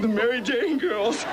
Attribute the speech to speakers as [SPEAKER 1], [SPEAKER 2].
[SPEAKER 1] The Mary Jane girls.